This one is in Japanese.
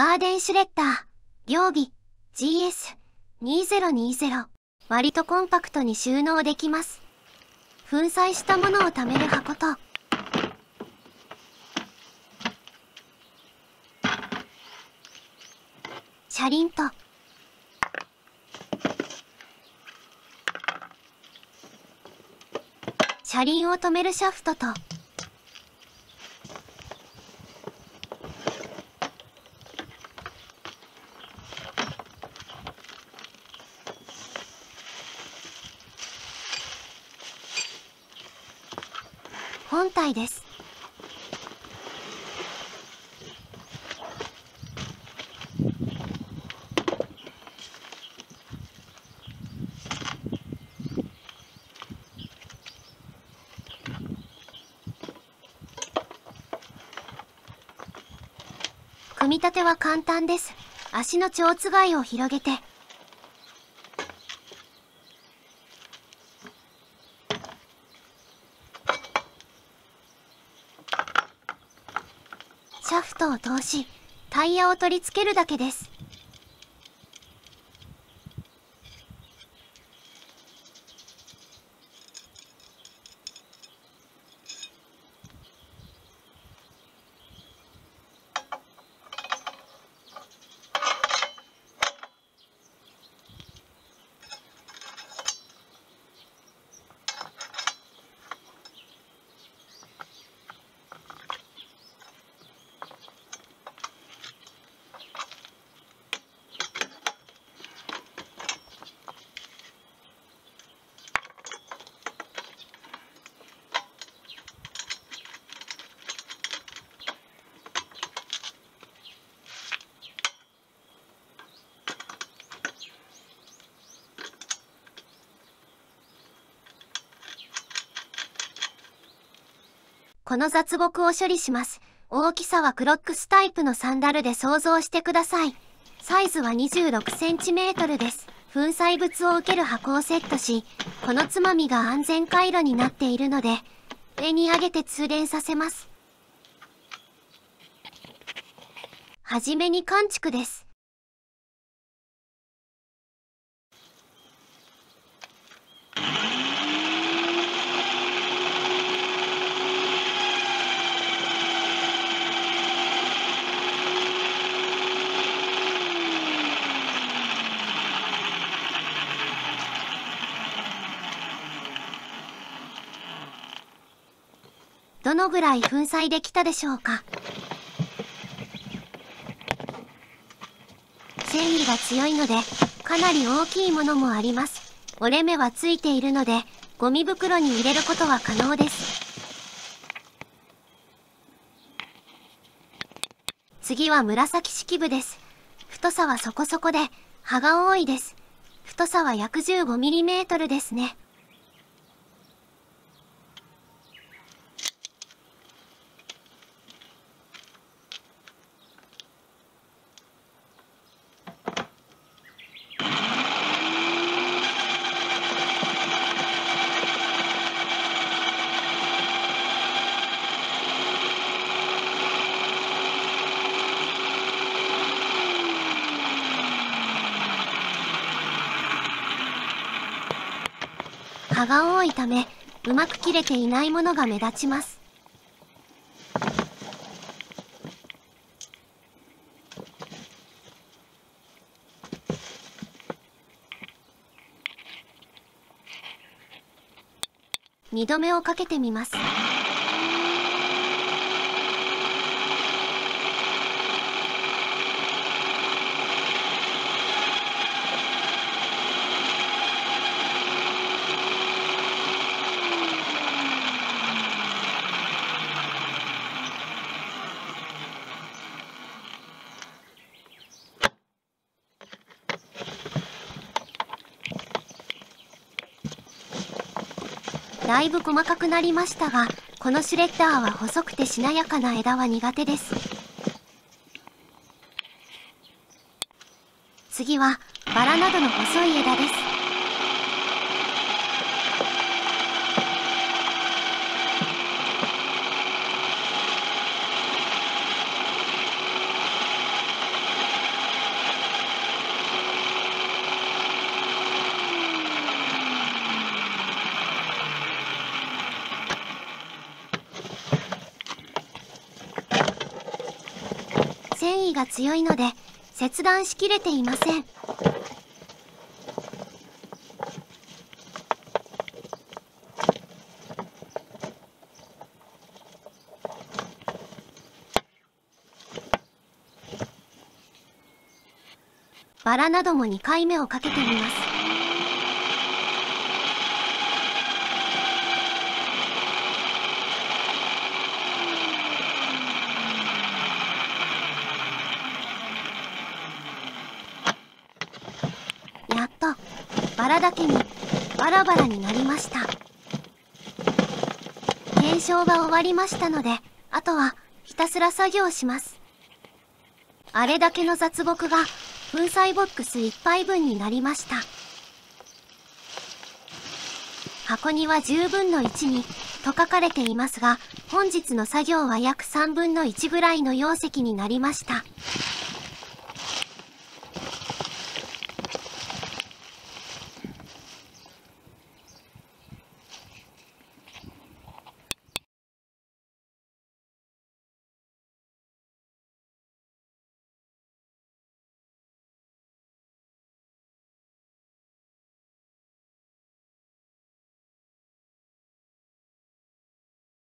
ガーデンシュレッダー、両備、GS2020。割とコンパクトに収納できます。粉砕したものを貯める箱と、車輪と、車輪を止めるシャフトと、本体です。組み立ては簡単です。足の蝶つがいを広げて、シャフトを通し、タイヤを取り付けるだけです。この雑木を処理します。大きさはクロックスタイプのサンダルで想像してください。サイズは 26cm です。粉砕物を受ける箱をセットし、このつまみが安全回路になっているので、上に上げて通電させます。はじめに完築です。どのぐらい粉砕できたでしょうか？繊維が強いので、かなり大きいものもあります。折れ目はついているので、ゴミ袋に入れることは可能です。次は紫式部です。太さはそこそこで、葉が多いです。太さは約 15mm ですね。葉が多いため、うまく切れていないものが目立ちます。二度目をかけてみます。だいぶ細かくなりましたが、このシュレッダーは細くてしなやかな枝は苦手です。次は、バラなどの細い枝です。繊維が強いので、切断しきれていません。バラなども2回目をかけてみます。やっと、バラだけにバラバラになりました。検証が終わりましたので、あとはひたすら作業します。あれだけの雑木が粉砕ボックス1杯分になりました。箱には10分の1にと書かれていますが、本日の作業は約3分の1ぐらいの容積になりました。